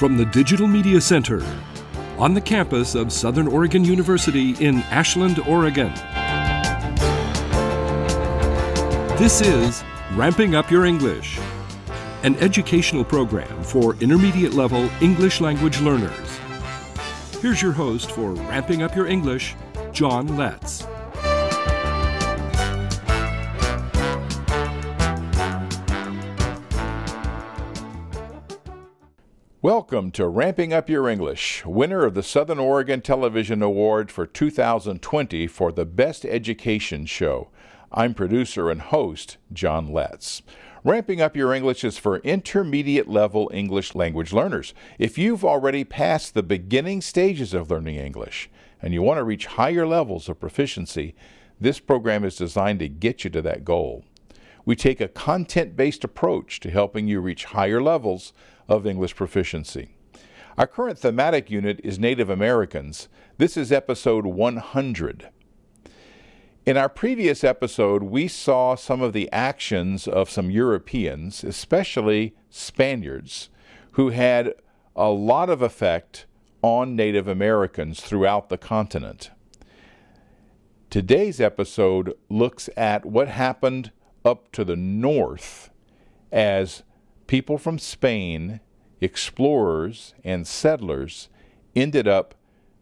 from the Digital Media Center on the campus of Southern Oregon University in Ashland, Oregon. This is Ramping Up Your English, an educational program for intermediate level English language learners. Here's your host for Ramping Up Your English, John Letts. Welcome to Ramping Up Your English, winner of the Southern Oregon Television Award for 2020 for the Best Education Show. I'm producer and host John Letts. Ramping Up Your English is for intermediate level English language learners. If you've already passed the beginning stages of learning English and you want to reach higher levels of proficiency, this program is designed to get you to that goal. We take a content based approach to helping you reach higher levels of English proficiency. Our current thematic unit is Native Americans. This is episode 100. In our previous episode, we saw some of the actions of some Europeans, especially Spaniards, who had a lot of effect on Native Americans throughout the continent. Today's episode looks at what happened up to the north as people from Spain, explorers, and settlers ended up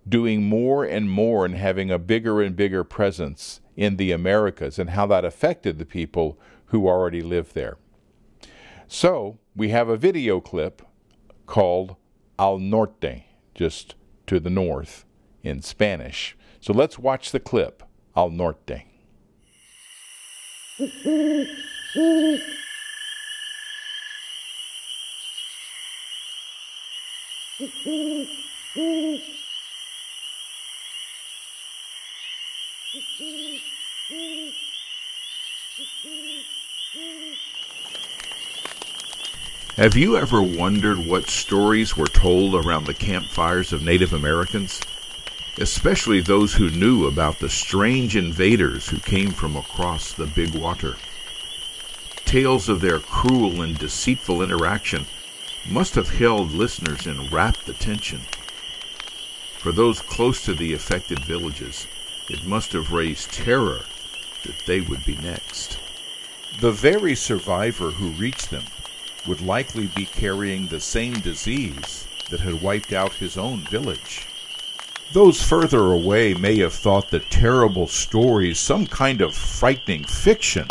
doing more and more and having a bigger and bigger presence in the Americas and how that affected the people who already lived there. So, we have a video clip called Al Norte, just to the north in Spanish. So let's watch the clip, Al Norte. Have you ever wondered what stories were told around the campfires of Native Americans? Especially those who knew about the strange invaders who came from across the big water. Tales of their cruel and deceitful interaction must have held listeners in rapt attention. For those close to the affected villages, it must have raised terror that they would be next. The very survivor who reached them would likely be carrying the same disease that had wiped out his own village. Those further away may have thought the terrible stories some kind of frightening fiction,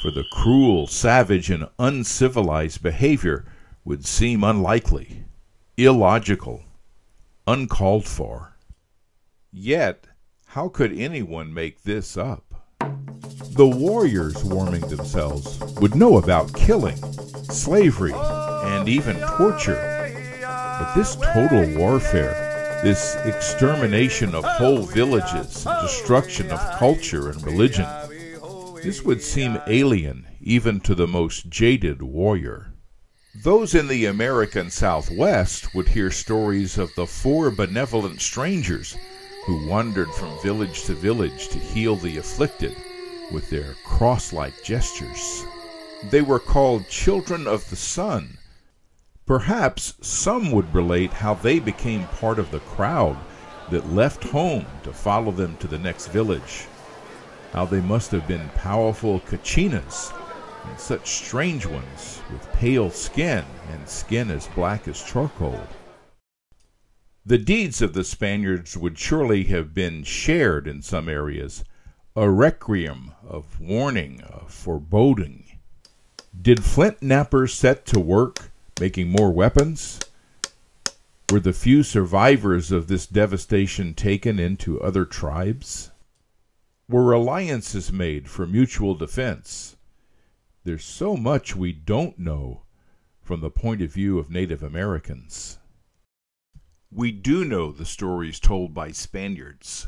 for the cruel, savage, and uncivilized behavior would seem unlikely, illogical, uncalled for. Yet, how could anyone make this up? The warriors warming themselves would know about killing, slavery, and even torture. But this total warfare, this extermination of whole villages, and destruction of culture and religion, this would seem alien even to the most jaded warrior. Those in the American Southwest would hear stories of the four benevolent strangers who wandered from village to village to heal the afflicted with their cross like gestures. They were called children of the sun. Perhaps some would relate how they became part of the crowd that left home to follow them to the next village. How they must have been powerful Kachinas, and such strange ones with pale skin and skin as black as charcoal. The deeds of the Spaniards would surely have been shared in some areas, a requiem of warning, of foreboding. Did flint knappers set to work making more weapons? Were the few survivors of this devastation taken into other tribes? Were alliances made for mutual defense? There's so much we don't know from the point of view of Native Americans. We do know the stories told by Spaniards.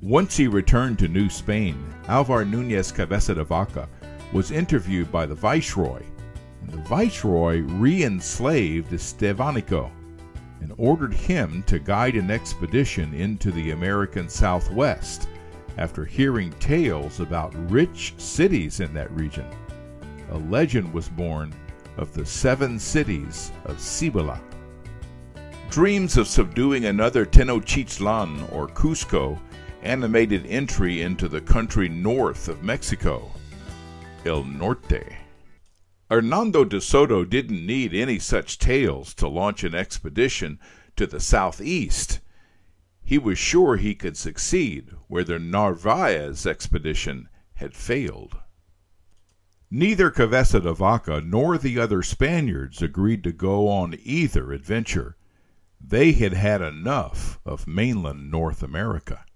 Once he returned to New Spain, Alvar Nunez Cabeza de Vaca was interviewed by the Viceroy, and the Viceroy re enslaved Estevanico and ordered him to guide an expedition into the American Southwest after hearing tales about rich cities in that region. A legend was born of the seven cities of Cibola. Dreams of subduing another Tenochtitlan or Cusco animated entry into the country north of Mexico, El Norte. Hernando de Soto didn't need any such tales to launch an expedition to the southeast. He was sure he could succeed where the Narvaez expedition had failed. Neither Cabeza de Vaca nor the other Spaniards agreed to go on either adventure. They had had enough of mainland North America.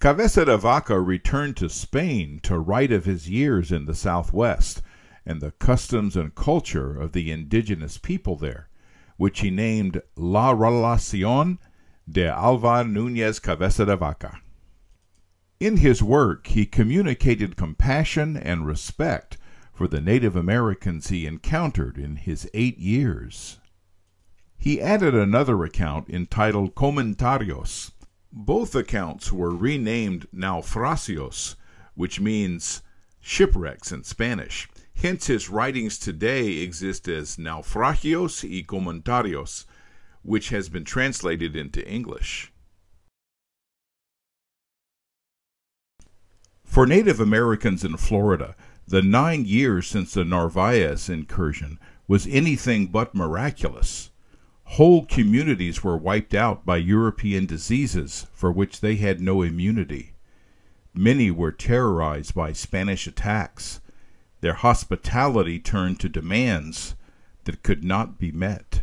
Cabeza de Vaca returned to Spain to write of his years in the Southwest and the customs and culture of the indigenous people there, which he named La Relacion de Alvar Nunez Cabeza de Vaca. In his work, he communicated compassion and respect for the Native Americans he encountered in his eight years. He added another account entitled Comentarios. Both accounts were renamed Naufragios, which means shipwrecks in Spanish. Hence, his writings today exist as Naufragios y Comentarios, which has been translated into English. For Native Americans in Florida, the nine years since the Narvaez incursion was anything but miraculous. Whole communities were wiped out by European diseases for which they had no immunity. Many were terrorized by Spanish attacks. Their hospitality turned to demands that could not be met.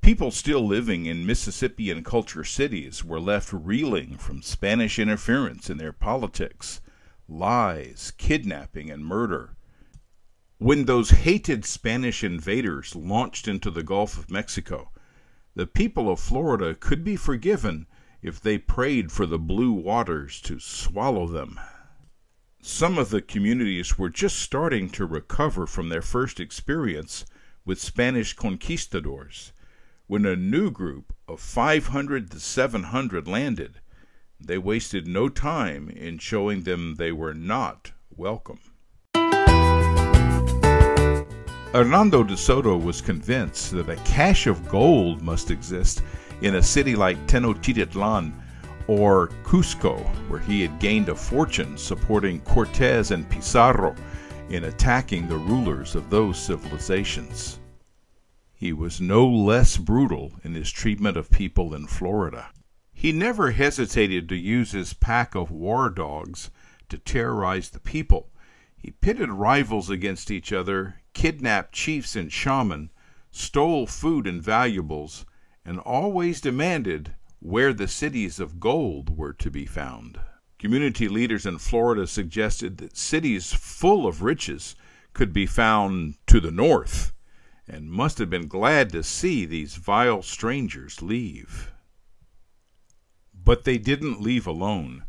People still living in Mississippian culture cities were left reeling from Spanish interference in their politics, lies, kidnapping, and murder. When those hated Spanish invaders launched into the Gulf of Mexico, the people of Florida could be forgiven if they prayed for the blue waters to swallow them. Some of the communities were just starting to recover from their first experience with Spanish conquistadors when a new group of 500 to 700 landed, they wasted no time in showing them they were not welcome. Hernando de Soto was convinced that a cache of gold must exist in a city like Tenochtitlan or Cusco, where he had gained a fortune supporting Cortez and Pizarro in attacking the rulers of those civilizations. He was no less brutal in his treatment of people in Florida. He never hesitated to use his pack of war dogs to terrorize the people. He pitted rivals against each other, kidnapped chiefs and shamans, stole food and valuables, and always demanded where the cities of gold were to be found. Community leaders in Florida suggested that cities full of riches could be found to the north and must have been glad to see these vile strangers leave. But they didn't leave alone.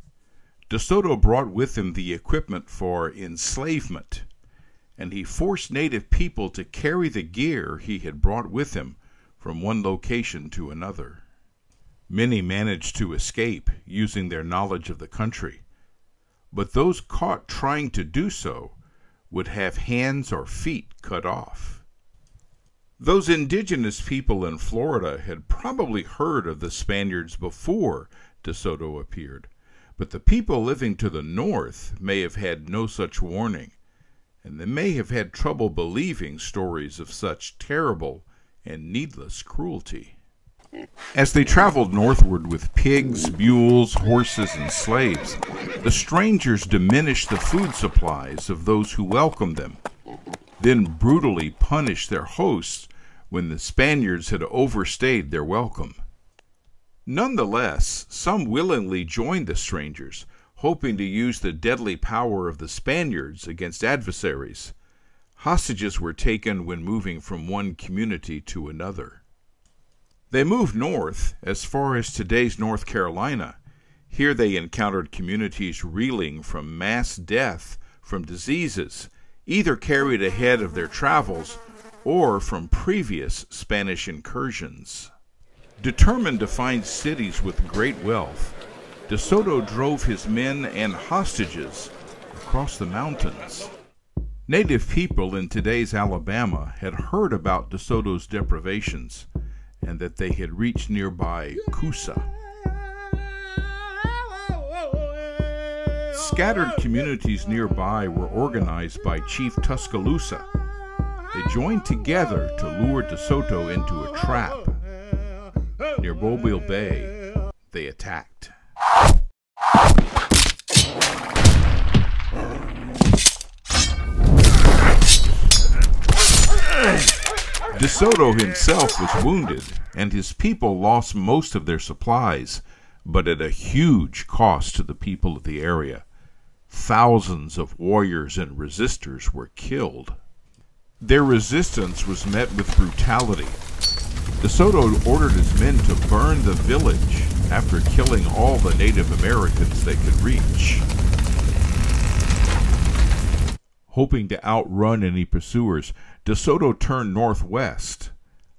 De Soto brought with him the equipment for enslavement, and he forced native people to carry the gear he had brought with him from one location to another. Many managed to escape using their knowledge of the country, but those caught trying to do so would have hands or feet cut off. Those indigenous people in Florida had probably heard of the Spaniards before De Soto appeared, but the people living to the north may have had no such warning, and they may have had trouble believing stories of such terrible and needless cruelty. As they traveled northward with pigs, mules, horses, and slaves, the strangers diminished the food supplies of those who welcomed them, then brutally punished their hosts when the Spaniards had overstayed their welcome. Nonetheless, some willingly joined the strangers, hoping to use the deadly power of the Spaniards against adversaries. Hostages were taken when moving from one community to another. They moved north as far as today's North Carolina. Here they encountered communities reeling from mass death from diseases, either carried ahead of their travels or from previous Spanish incursions. Determined to find cities with great wealth, De Soto drove his men and hostages across the mountains. Native people in today's Alabama had heard about De Soto's deprivations and that they had reached nearby Coosa. Scattered communities nearby were organized by Chief Tuscaloosa. They joined together to lure DeSoto into a trap. Near Mobile Bay, they attacked. DeSoto himself was wounded, and his people lost most of their supplies, but at a huge cost to the people of the area. Thousands of warriors and resistors were killed. Their resistance was met with brutality. DeSoto ordered his men to burn the village after killing all the Native Americans they could reach. Hoping to outrun any pursuers, DeSoto turned northwest,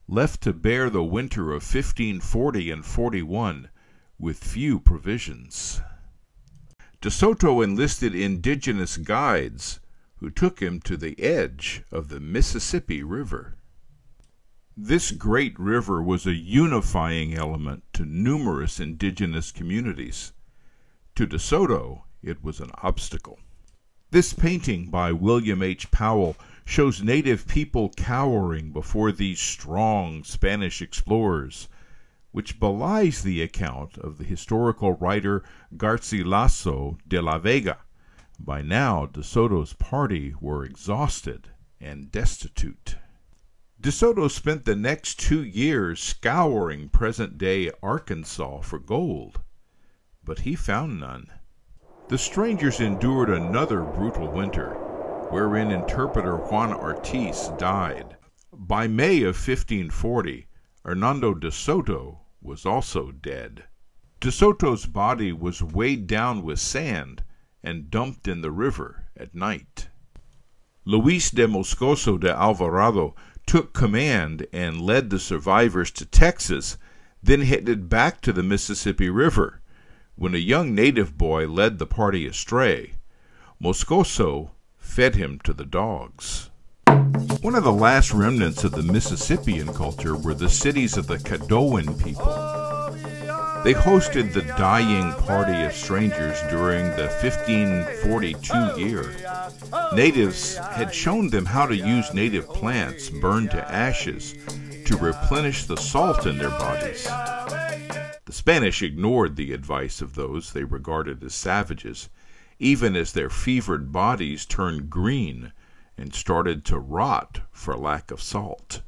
left to bear the winter of 1540 and 41 with few provisions. DeSoto enlisted indigenous guides who took him to the edge of the Mississippi River. This great river was a unifying element to numerous indigenous communities. To DeSoto, it was an obstacle. This painting by William H. Powell shows native people cowering before these strong Spanish explorers which belies the account of the historical writer Garcilaso de la Vega. By now, De Soto's party were exhausted and destitute. De Soto spent the next two years scouring present day Arkansas for gold, but he found none. The strangers endured another brutal winter, wherein interpreter Juan Ortiz died. By May of 1540, Hernando de Soto was also dead. De Soto's body was weighed down with sand and dumped in the river at night. Luis de Moscoso de Alvarado took command and led the survivors to Texas, then headed back to the Mississippi River. When a young native boy led the party astray, Moscoso fed him to the dogs. One of the last remnants of the Mississippian culture were the cities of the Caddoan people. They hosted the dying party of strangers during the 1542 year. Natives had shown them how to use native plants burned to ashes to replenish the salt in their bodies. The Spanish ignored the advice of those they regarded as savages, even as their fevered bodies turned green and started to rot for lack of salt.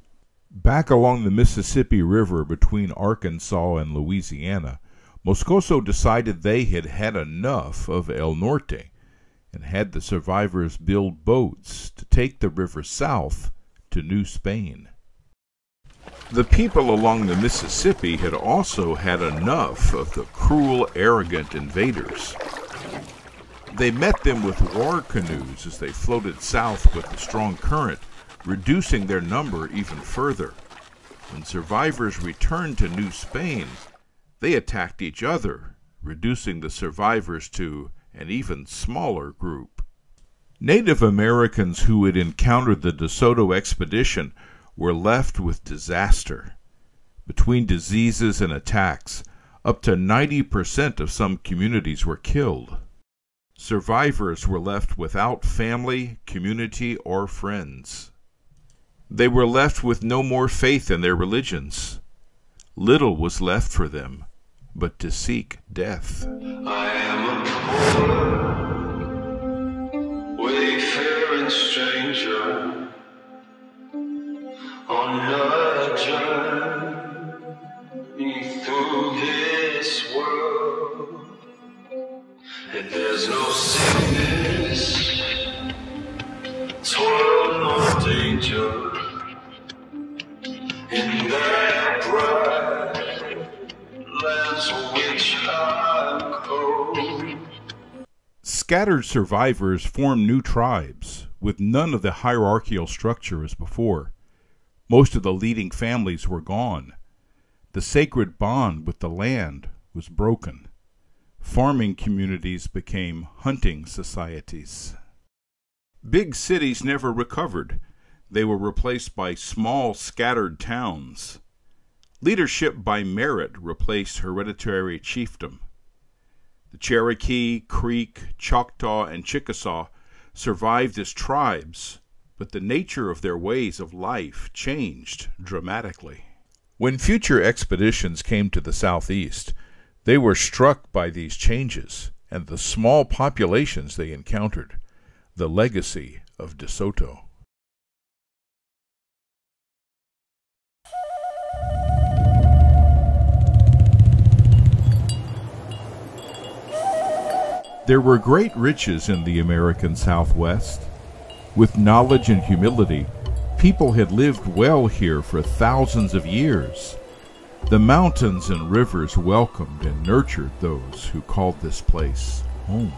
Back along the Mississippi River between Arkansas and Louisiana, Moscoso decided they had had enough of El Norte and had the survivors build boats to take the river south to New Spain. The people along the Mississippi had also had enough of the cruel, arrogant invaders. They met them with war canoes as they floated south with the strong current, reducing their number even further. When survivors returned to New Spain, they attacked each other, reducing the survivors to an even smaller group. Native Americans who had encountered the De Soto expedition were left with disaster. Between diseases and attacks, up to 90% of some communities were killed. Survivors were left without family, community, or friends. They were left with no more faith in their religions. Little was left for them but to seek death. I am a poor, wayfaring stranger on a journey there's no toil, in lands which. Scattered survivors formed new tribes, with none of the hierarchical structure as before. Most of the leading families were gone. The sacred bond with the land was broken. Farming communities became hunting societies. Big cities never recovered. They were replaced by small, scattered towns. Leadership by merit replaced hereditary chiefdom. The Cherokee, Creek, Choctaw, and Chickasaw survived as tribes, but the nature of their ways of life changed dramatically. When future expeditions came to the southeast, they were struck by these changes and the small populations they encountered, the legacy of De Soto. There were great riches in the American Southwest. With knowledge and humility, people had lived well here for thousands of years. The mountains and rivers welcomed and nurtured those who called this place home.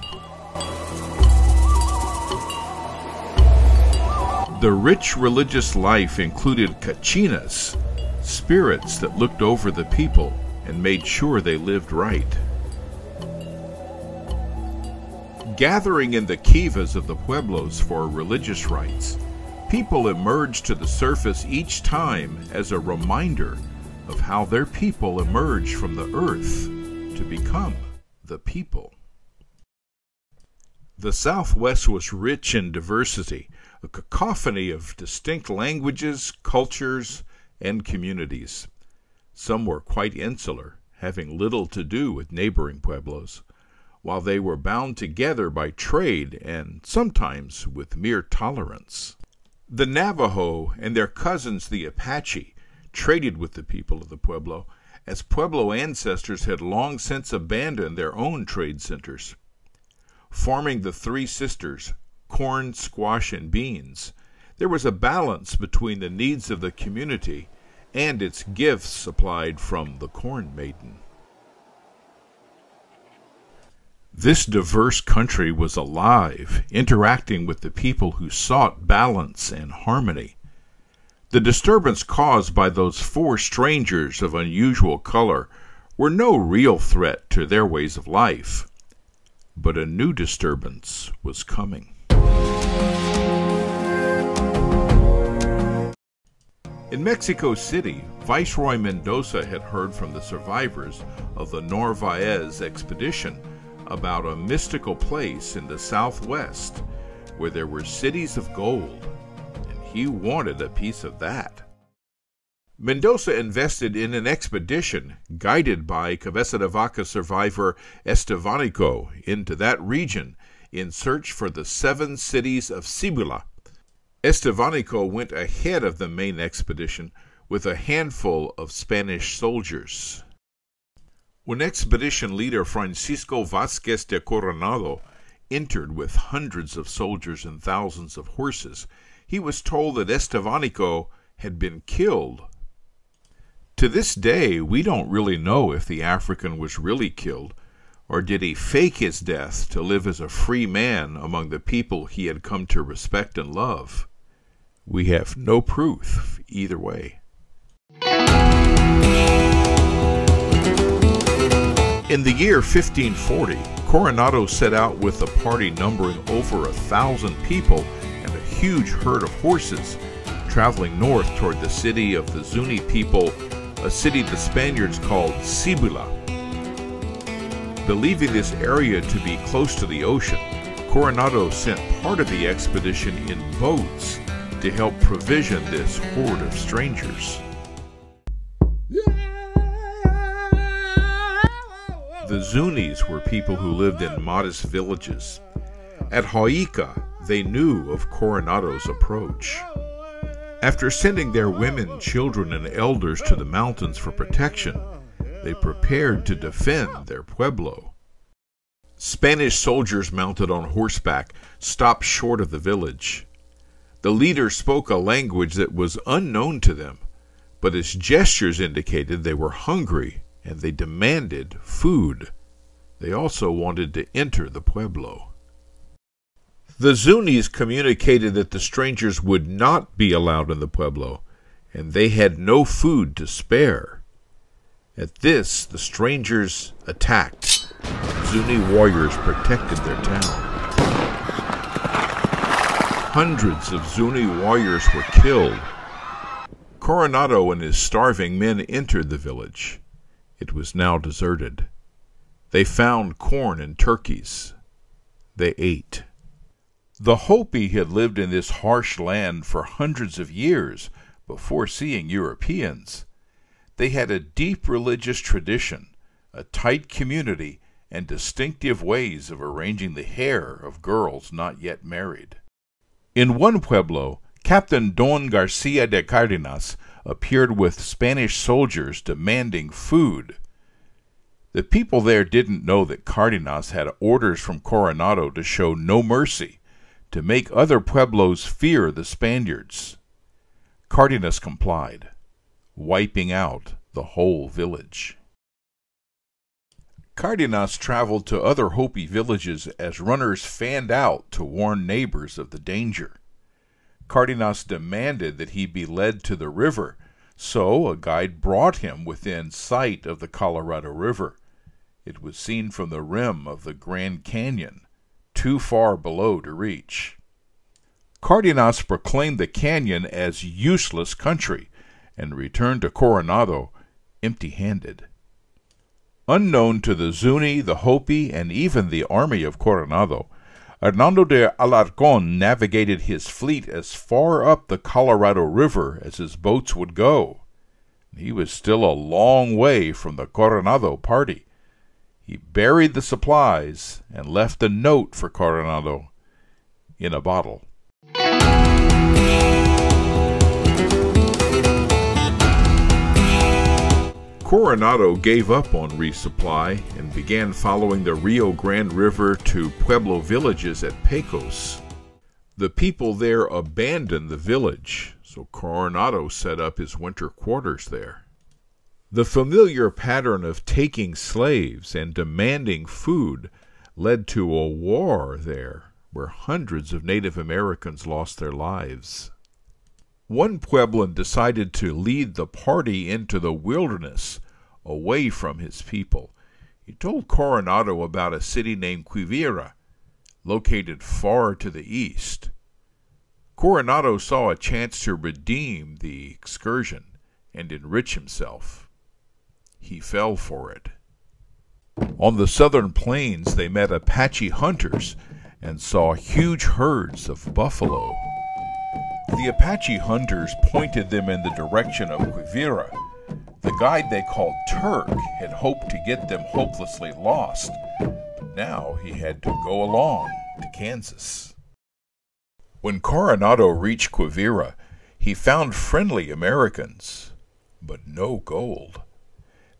The rich religious life included kachinas, spirits that looked over the people and made sure they lived right. Gathering in the kivas of the pueblos for religious rites, people emerged to the surface each time as a reminder of how their people emerged from the earth to become the people. The Southwest was rich in diversity, a cacophony of distinct languages, cultures, and communities. Some were quite insular, having little to do with neighboring pueblos while they were bound together by trade and sometimes with mere tolerance. The Navajo and their cousins the Apache traded with the people of the Pueblo, as Pueblo ancestors had long since abandoned their own trade centers. Forming the Three Sisters, corn, squash, and beans, there was a balance between the needs of the community and its gifts supplied from the Corn Maiden. This diverse country was alive, interacting with the people who sought balance and harmony. The disturbance caused by those four strangers of unusual color were no real threat to their ways of life. But a new disturbance was coming. In Mexico City, Viceroy Mendoza had heard from the survivors of the Narvaez expedition about a mystical place in the southwest where there were cities of gold, he wanted a piece of that. Mendoza invested in an expedition guided by Cabeza de Vaca survivor Estevanico into that region in search for the seven cities of Cibola. Estevanico went ahead of the main expedition with a handful of Spanish soldiers. When expedition leader Francisco Vasquez de Coronado entered with hundreds of soldiers and thousands of horses, he was told that Estevanico had been killed. To this day, we don't really know if the African was really killed, or did he fake his death to live as a free man among the people he had come to respect and love. We have no proof either way. In the year 1540, Coronado set out with a party numbering over a thousand people huge herd of horses, traveling north toward the city of the Zuni people, a city the Spaniards called Cibola. Believing this area to be close to the ocean, Coronado sent part of the expedition in boats to help provision this horde of strangers. The Zunis were people who lived in modest villages. At Hawikuh, they knew of Coronado's approach. After sending their women, children, and elders to the mountains for protection, they prepared to defend their pueblo. Spanish soldiers mounted on horseback stopped short of the village. The leader spoke a language that was unknown to them, but his gestures indicated they were hungry and they demanded food. They also wanted to enter the pueblo. The Zunis communicated that the strangers would not be allowed in the pueblo, and they had no food to spare. At this, the strangers attacked. Zuni warriors protected their town. Hundreds of Zuni warriors were killed. Coronado and his starving men entered the village. It was now deserted. They found corn and turkeys. They ate. The Hopi had lived in this harsh land for hundreds of years before seeing Europeans. They had a deep religious tradition, a tight community, and distinctive ways of arranging the hair of girls not yet married. In one pueblo, Captain Don Garcia de Cardenas appeared with Spanish soldiers demanding food. The people there didn't know that Cardenas had orders from Coronado to show no mercy to make other pueblos fear the Spaniards. Cardenas complied, wiping out the whole village. Cardenas traveled to other Hopi villages as runners fanned out to warn neighbors of the danger. Cardenas demanded that he be led to the river, so a guide brought him within sight of the Colorado River. It was seen from the rim of the Grand Canyon, too far below to reach. Cardenas proclaimed the canyon as useless country and returned to Coronado empty handed. Unknown to the Zuni, the Hopi, and even the army of Coronado, Hernando de Alarcon navigated his fleet as far up the Colorado River as his boats would go. He was still a long way from the Coronado party. He buried the supplies and left a note for Coronado in a bottle. Coronado gave up on resupply and began following the Rio Grande River to Pueblo villages at Pecos. The people there abandoned the village, so Coronado set up his winter quarters there. The familiar pattern of taking slaves and demanding food led to a war there where hundreds of Native Americans lost their lives. One Pueblan decided to lead the party into the wilderness, away from his people. He told Coronado about a city named Quivira, located far to the east. Coronado saw a chance to redeem the excursion and enrich himself he fell for it. On the southern plains, they met Apache hunters and saw huge herds of buffalo. The Apache hunters pointed them in the direction of Quivira. The guide they called Turk had hoped to get them hopelessly lost, but now he had to go along to Kansas. When Coronado reached Quivira, he found friendly Americans, but no gold.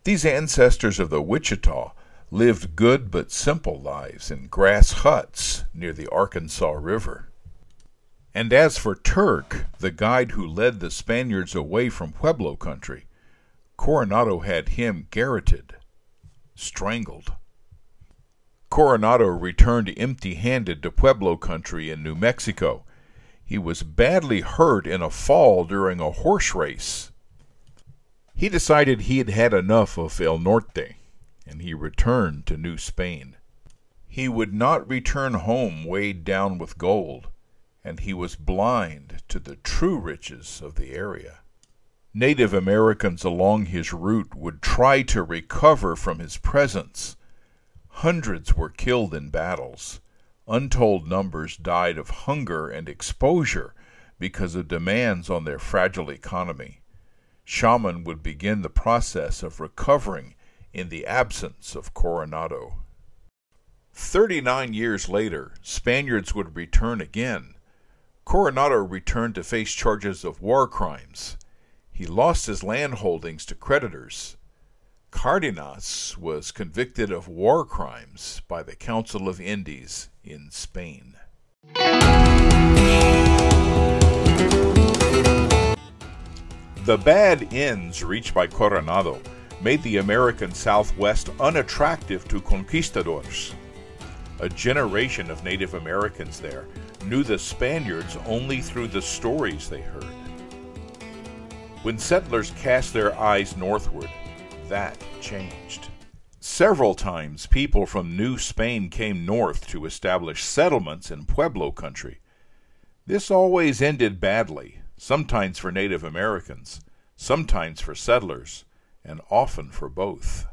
These ancestors of the Wichita lived good but simple lives in grass huts near the Arkansas River. And as for Turk, the guide who led the Spaniards away from Pueblo country, Coronado had him garroted, strangled. Coronado returned empty handed to Pueblo country in New Mexico. He was badly hurt in a fall during a horse race he decided he had had enough of El Norte, and he returned to New Spain. He would not return home weighed down with gold, and he was blind to the true riches of the area. Native Americans along his route would try to recover from his presence. Hundreds were killed in battles. Untold numbers died of hunger and exposure because of demands on their fragile economy shaman would begin the process of recovering in the absence of Coronado. Thirty nine years later, Spaniards would return again. Coronado returned to face charges of war crimes. He lost his land holdings to creditors. Cardenas was convicted of war crimes by the Council of Indies in Spain. The bad ends reached by Coronado made the American Southwest unattractive to conquistadors. A generation of Native Americans there knew the Spaniards only through the stories they heard. When settlers cast their eyes northward, that changed. Several times people from New Spain came north to establish settlements in Pueblo country. This always ended badly, sometimes for Native Americans, sometimes for settlers, and often for both.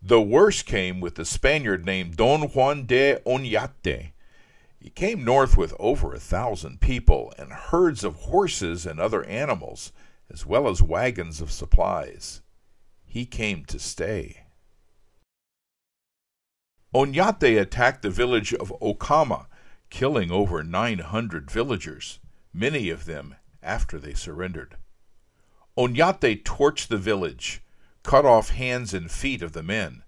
The worst came with the Spaniard named Don Juan de Oñate. He came north with over a thousand people and herds of horses and other animals, as well as wagons of supplies. He came to stay. Oñate attacked the village of Acoma, killing over 900 villagers, many of them after they surrendered. Oñate torched the village, cut off hands and feet of the men,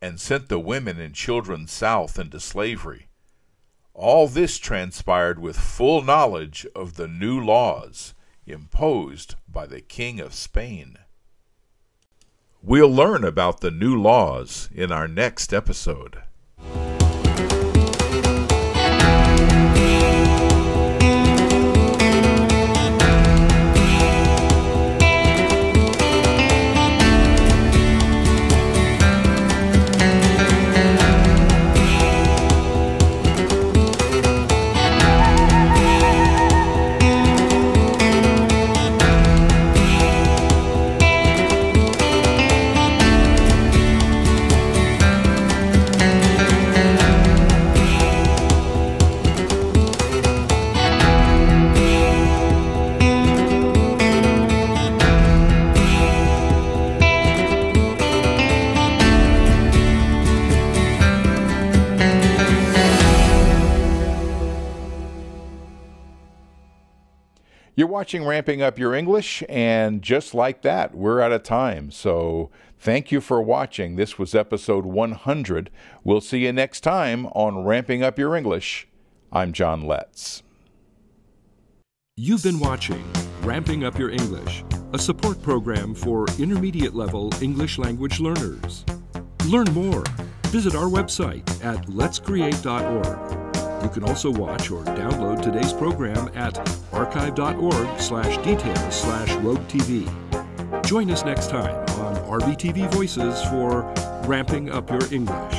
and sent the women and children south into slavery. All this transpired with full knowledge of the new laws imposed by the King of Spain. We'll learn about the new laws in our next episode. Watching Ramping Up Your English, and just like that, we're out of time. So thank you for watching. This was episode 100. We'll see you next time on Ramping Up Your English. I'm John Letts. You've been watching Ramping Up Your English, a support program for intermediate level English language learners. Learn more. Visit our website at letscreate.org. You can also watch or download today's program at archive.org slash details slash rogue TV. Join us next time on RVTV Voices for Ramping Up Your English.